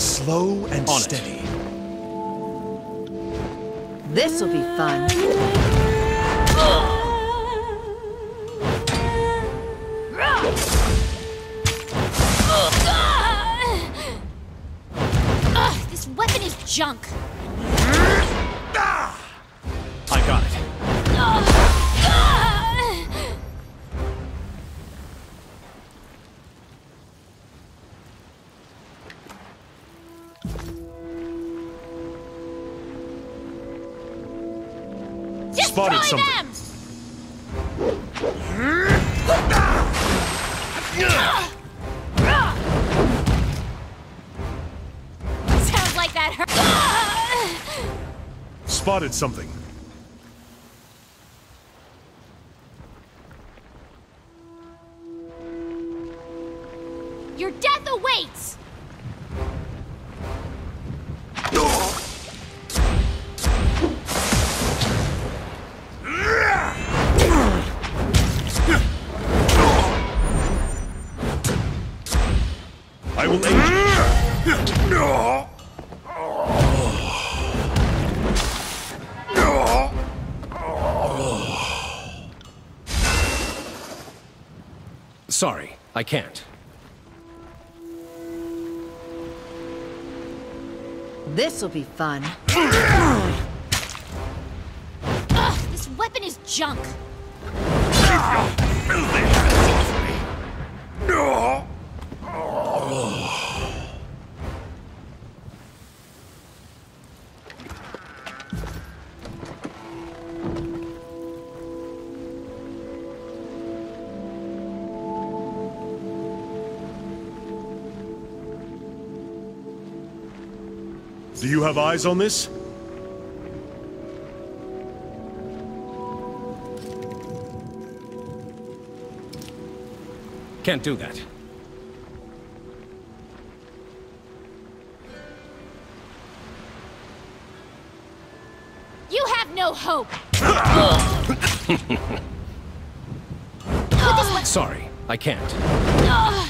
Slow and On steady. This'll be fun. Ugh, this weapon is junk. Something. Sounds like that hurt. Spotted something. Sorry, I can't. This'll be fun. Ugh, this weapon is junk. Do you have eyes on this? Can't do that. You have no hope. Sorry, I can't.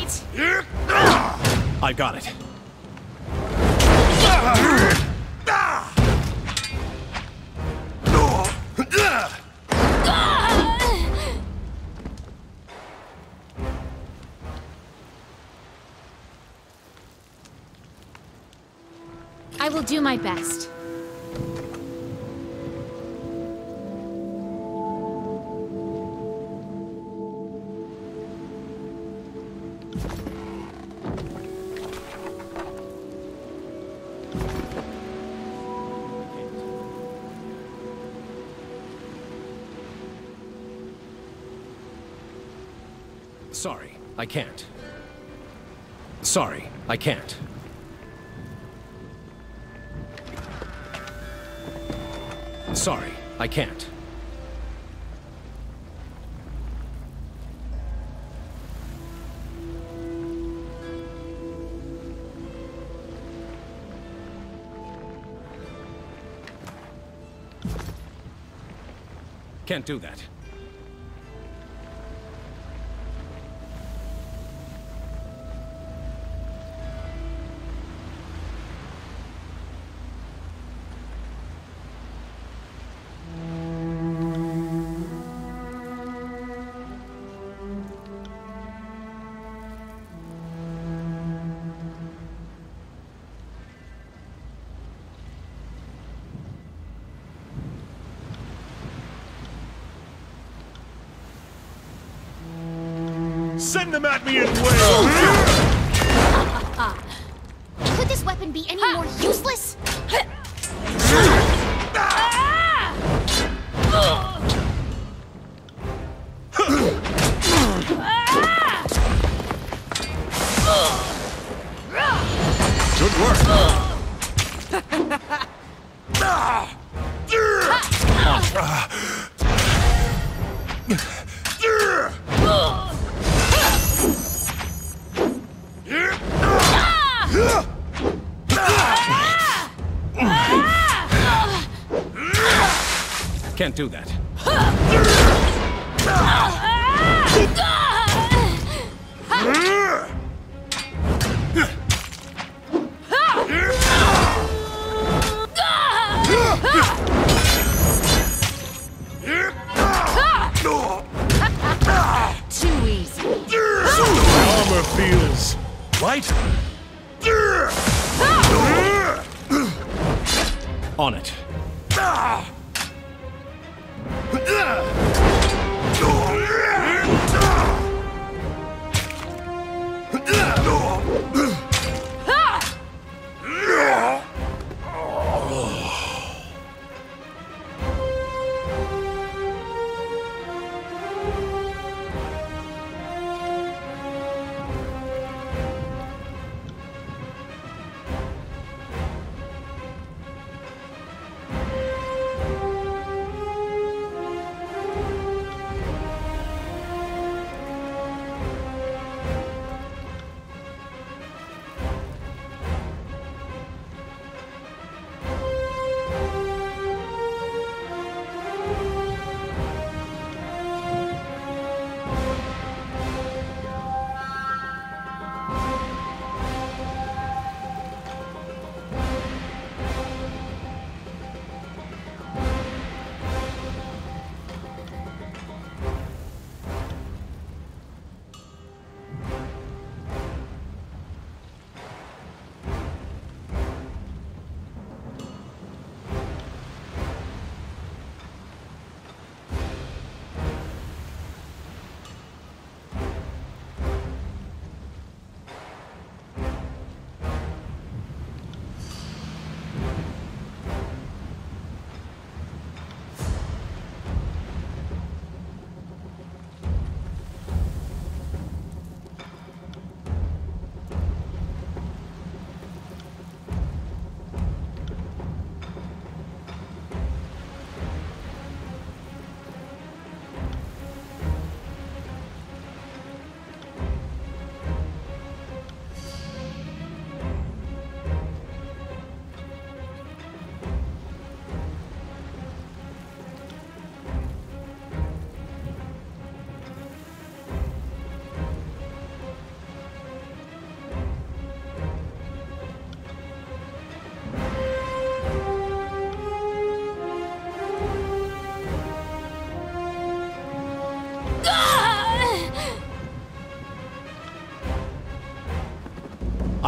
Right? I got it. I will do my best. I can't. Sorry, I can't. Sorry, I can't. Can't do that. Send them at me in waves! Could this weapon be any more useless? On it.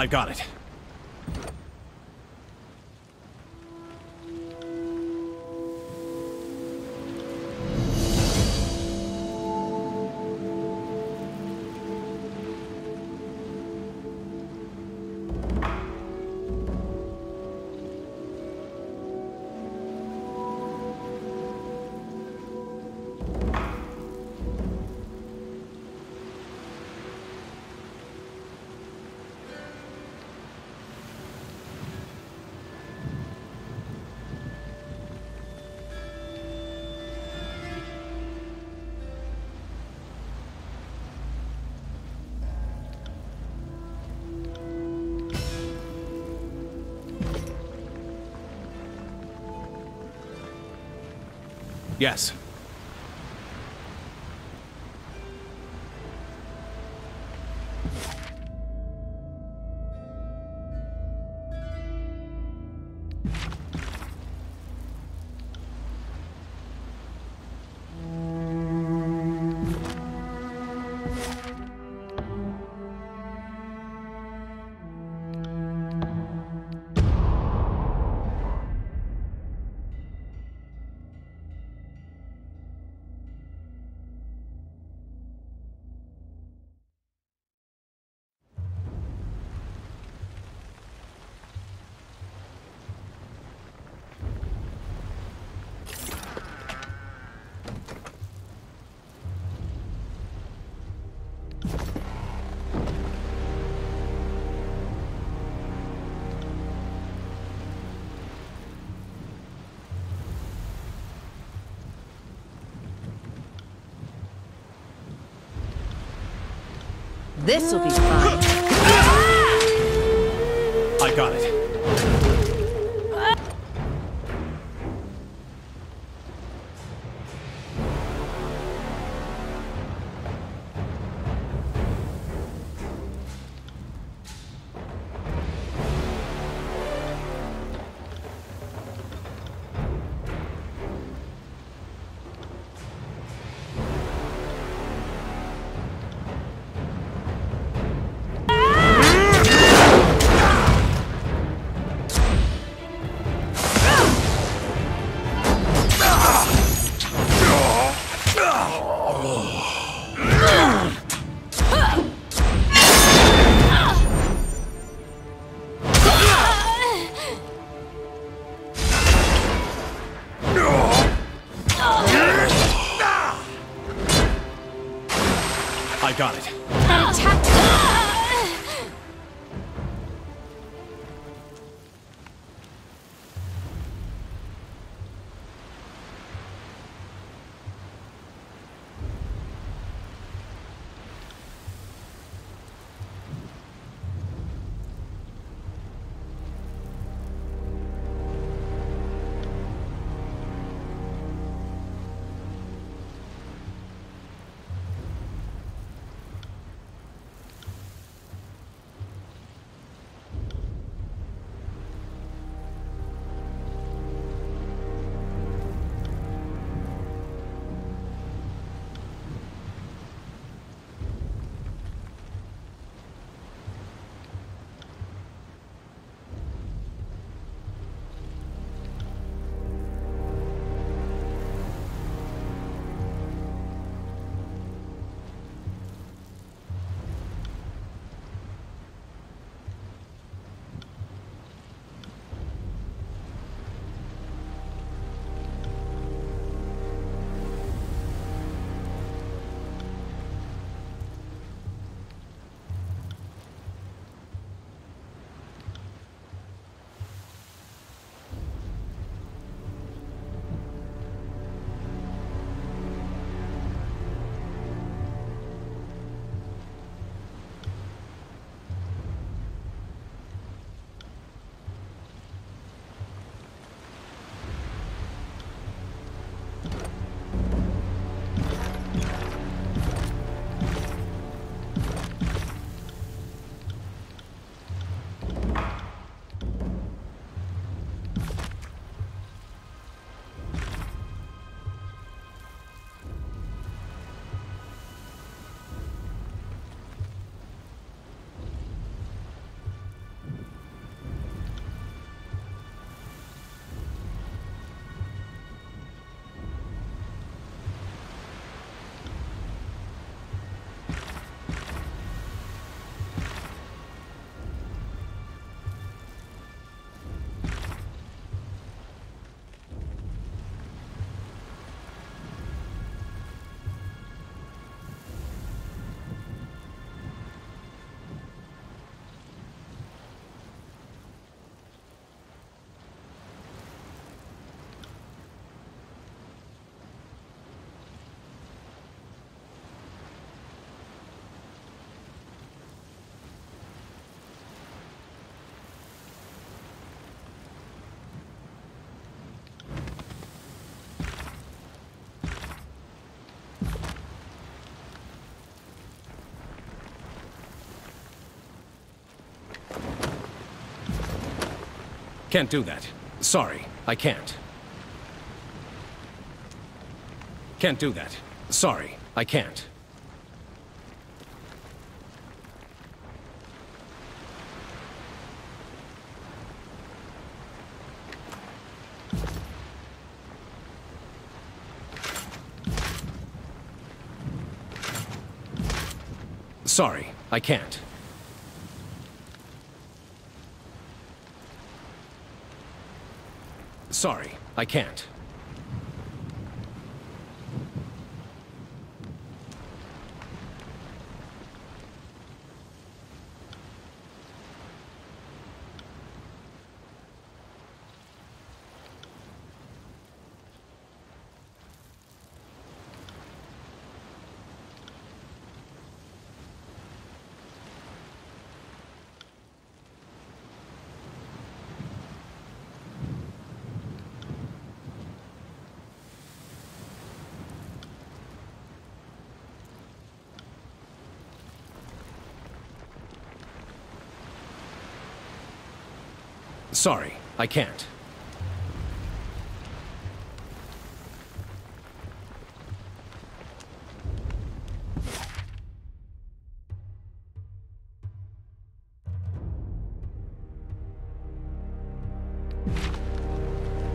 I got it. Yes. This'll be fun. I got it. Can't do that. Sorry, I can't. Can't do that. Sorry, I can't. Sorry, I can't. Sorry, I can't. Sorry, I can't.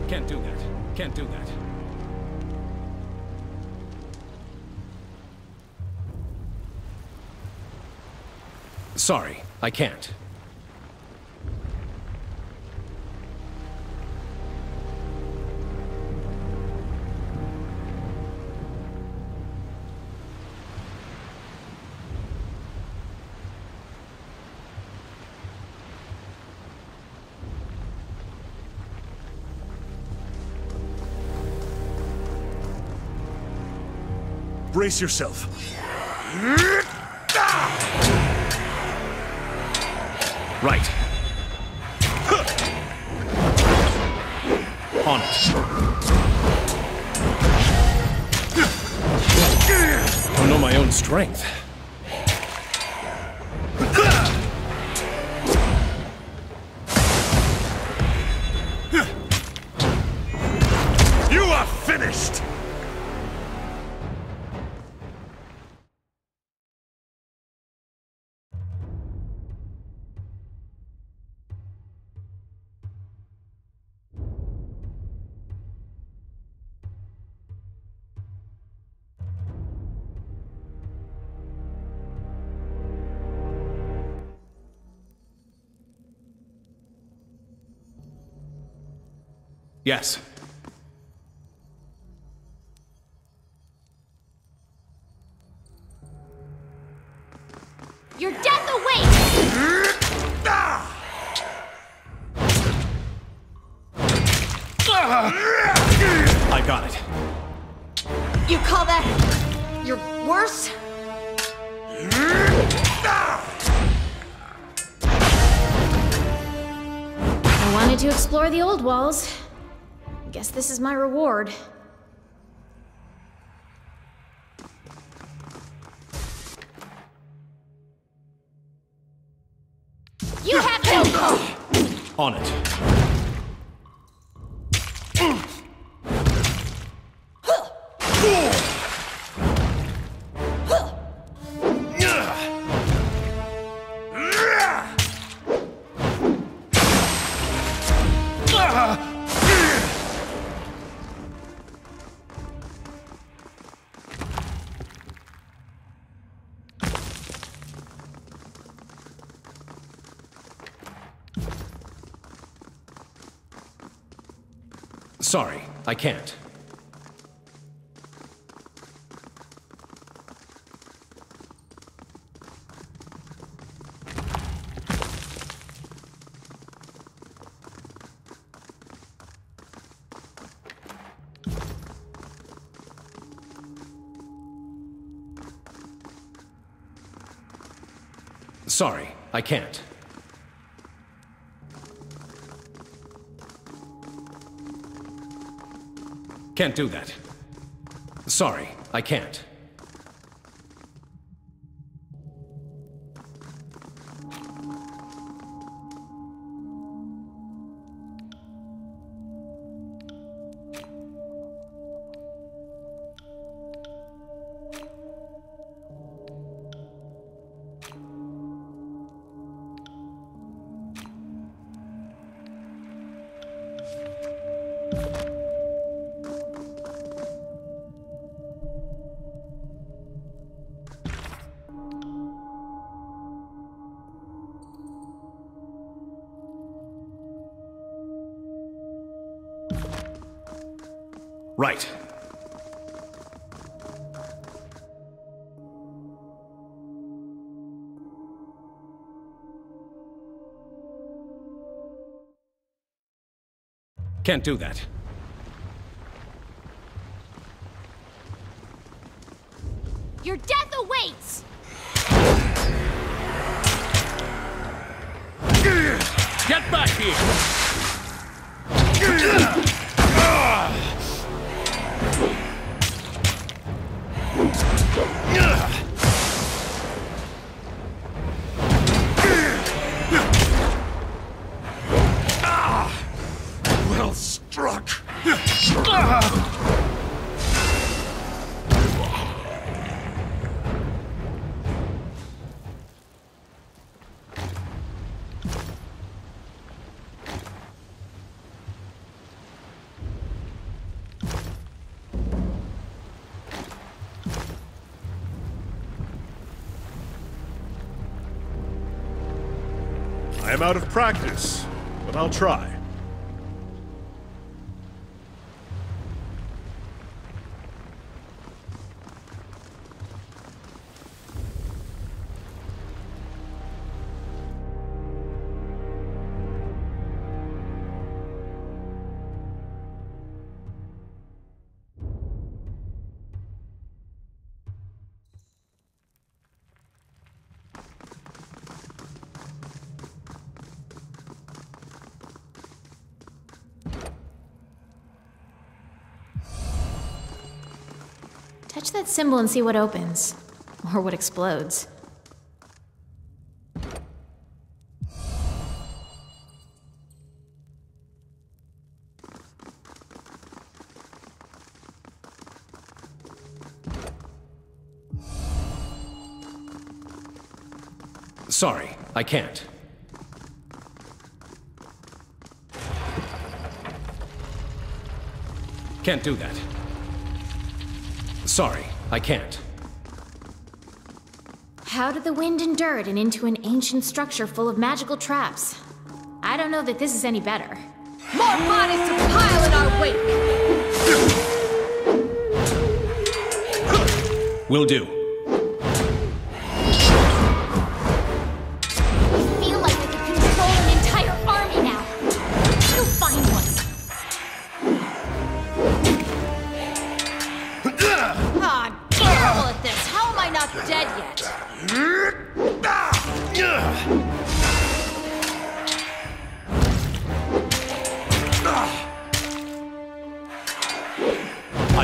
Can't do that. Can't do that. Sorry, I can't. Brace yourself. Right. On it. I know my own strength. Yes. Is my reward. You have no... On it. Sorry, I can't. Sorry, I can't. Can't do that. Sorry, I can't. Can't do that. Your death awaits! Get back here! Out of practice, but I'll try. Touch that symbol and see what opens. Or what explodes. Sorry, I can't. Can't do that. Sorry, I can't. How did the wind endure it and into an ancient structure full of magical traps? I don't know that this is any better. More bodies to pile in our wake! Will do.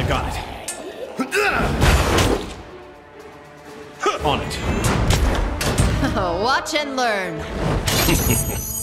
I got it. On it. Watch and learn.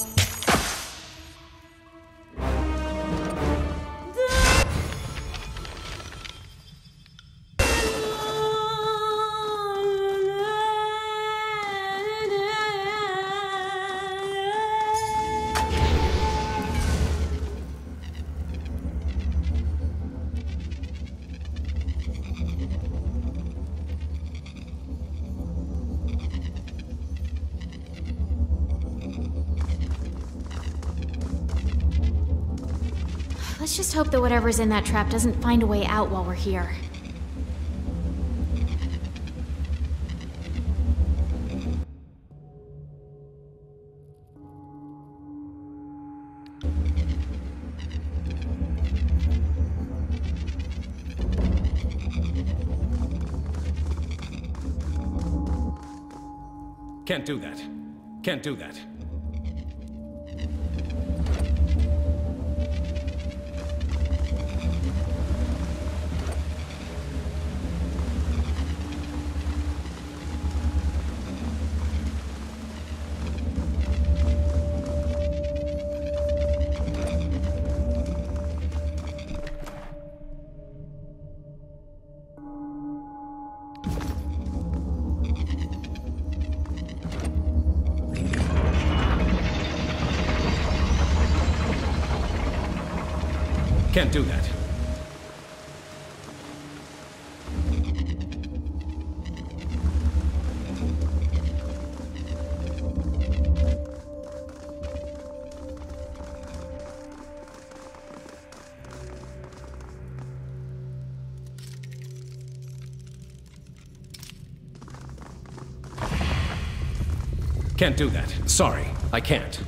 just hope that whatever's in that trap doesn't find a way out while we're here. Can't do that. Can't do that. Can't do that. Can't do that. Sorry, I can't.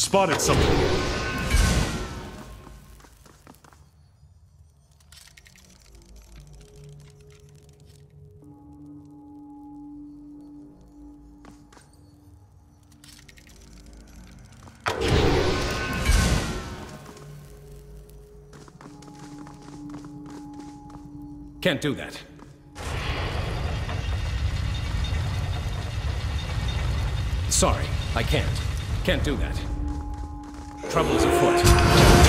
Spotted something. Can't do that. Sorry, I can't. Can't do that. Trouble's afoot.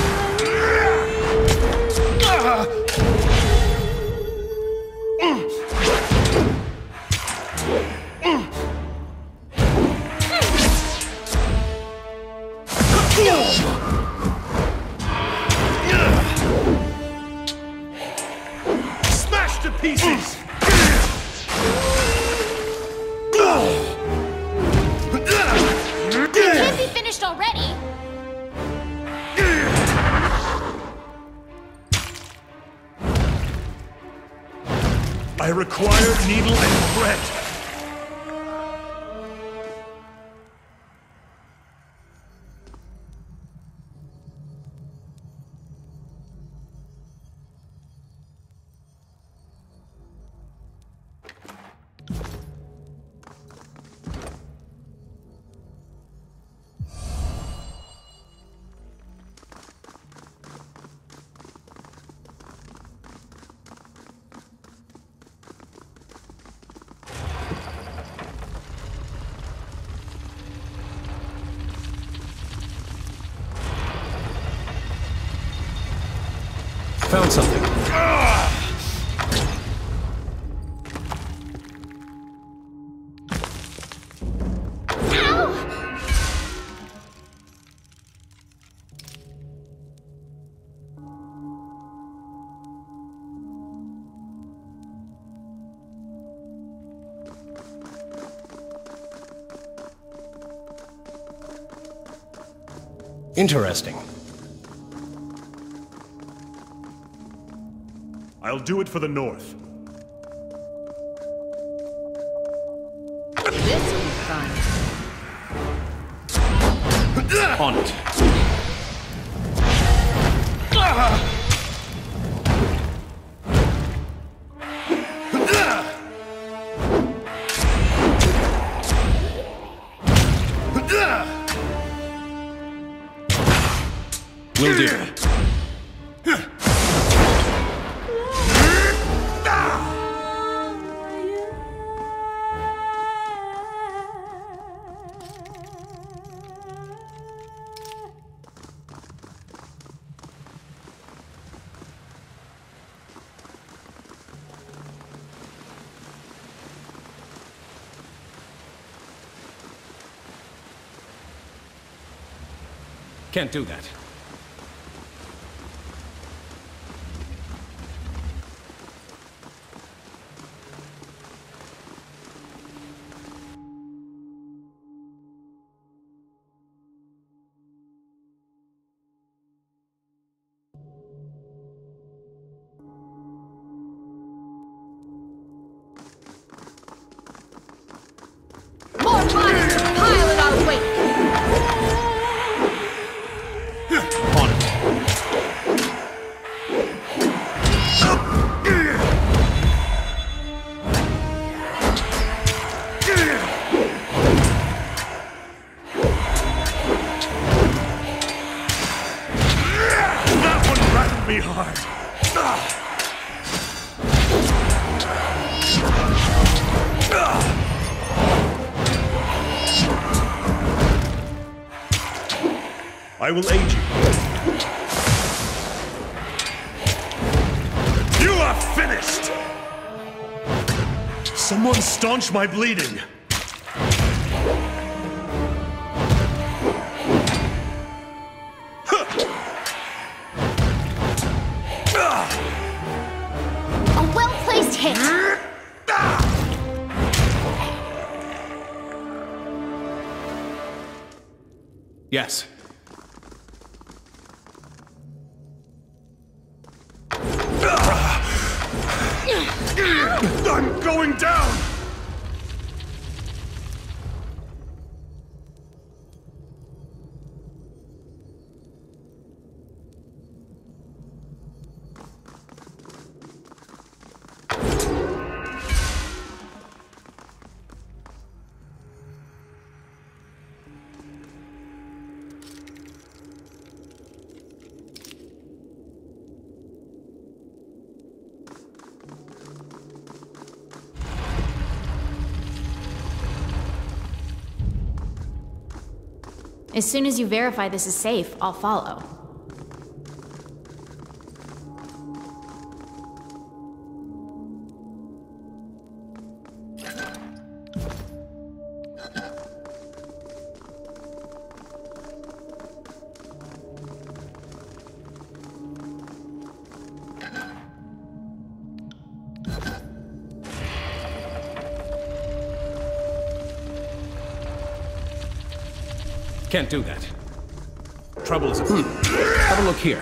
Found something. Interesting. I'll do it for the North. This will be fun. On it. Will do. Can't do that. I will aid you. You are finished! Someone staunch my bleeding. A well placed hit! Yes. As soon as you verify this is safe, I'll follow. Can't do that. Trouble is a... Hmm. Have a look here.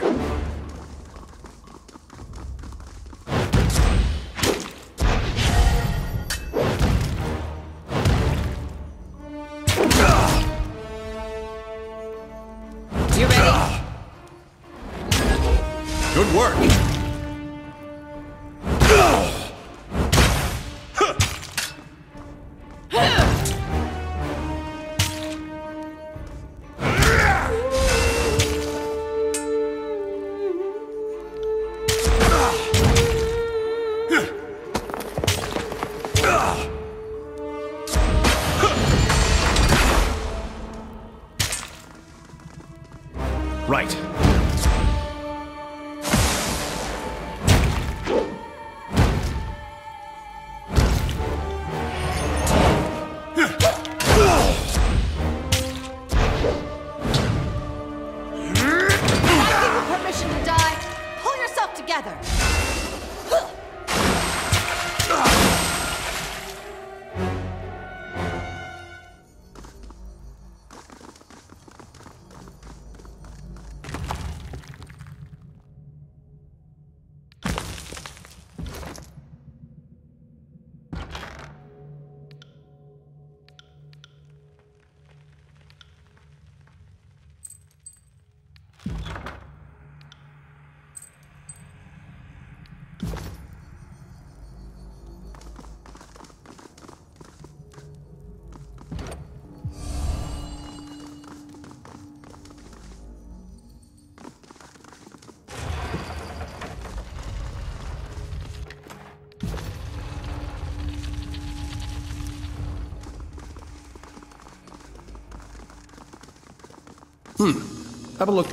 Have a look.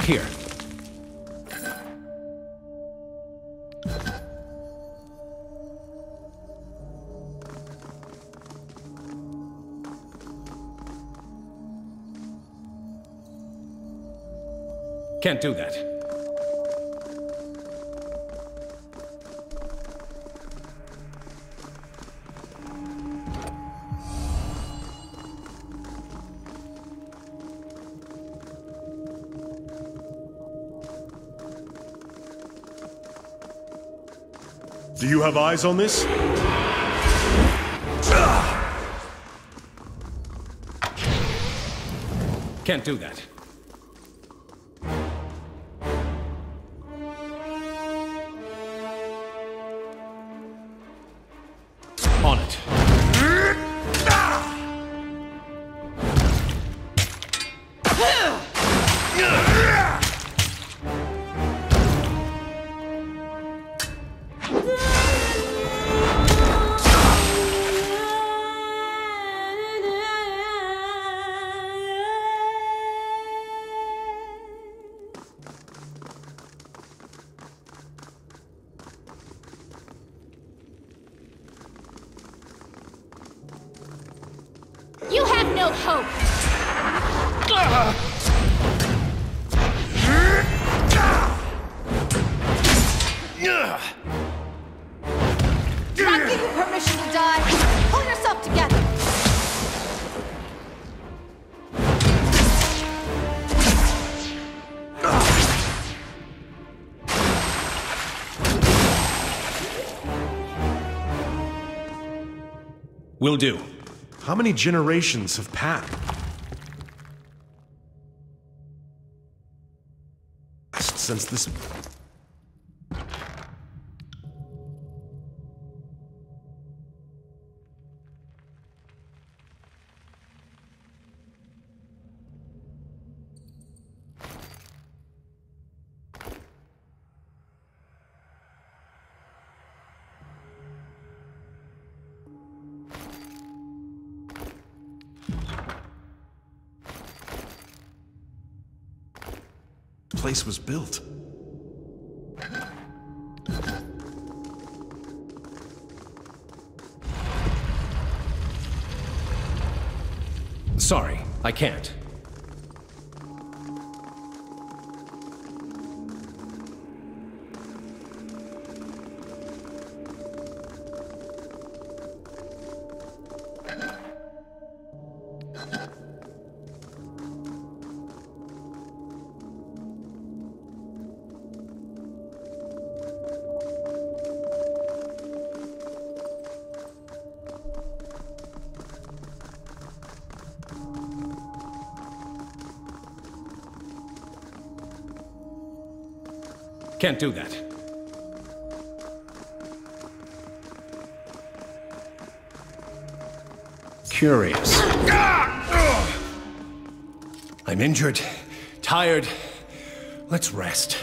Here. Can't do that. Do you have eyes on this? Can't do that. Will do. How many generations have passed since this... was built? Sorry, I can't. Can't do that. Curious. I'm injured, tired. Let's rest.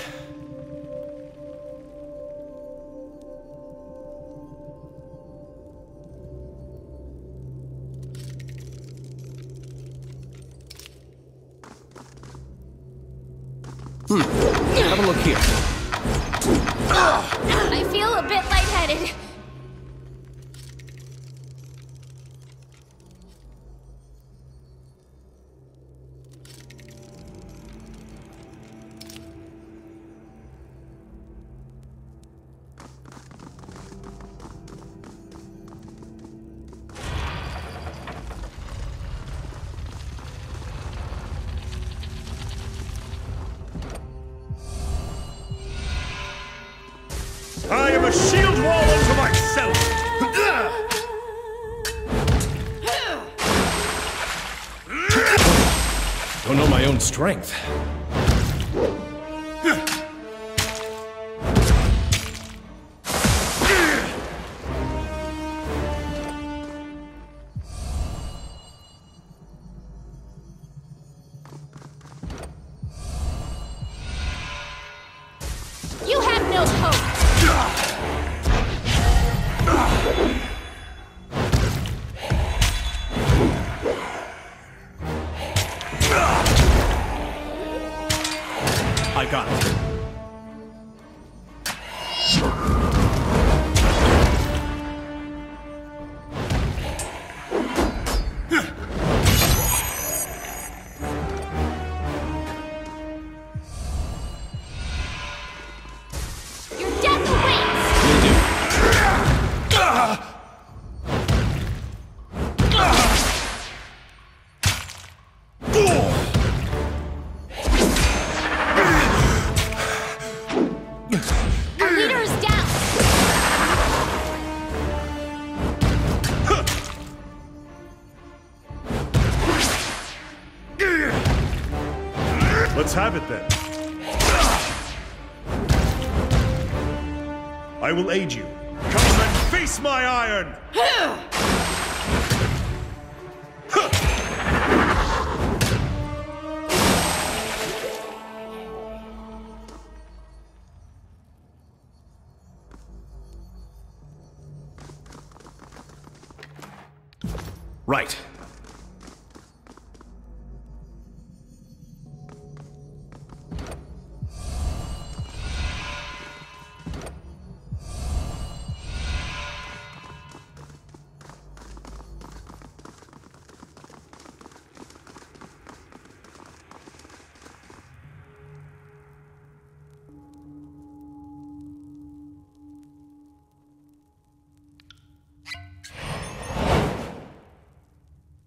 Strength. You have no hope! will aid you.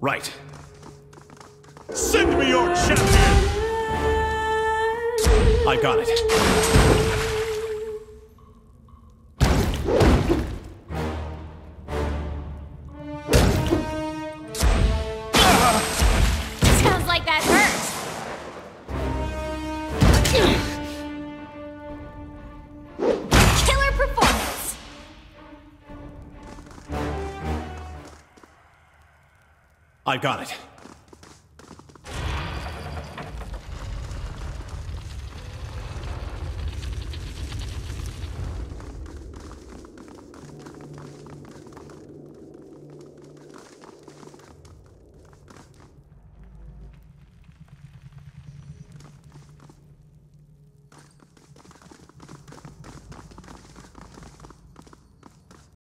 Right. Send me your champion! I got it. got it.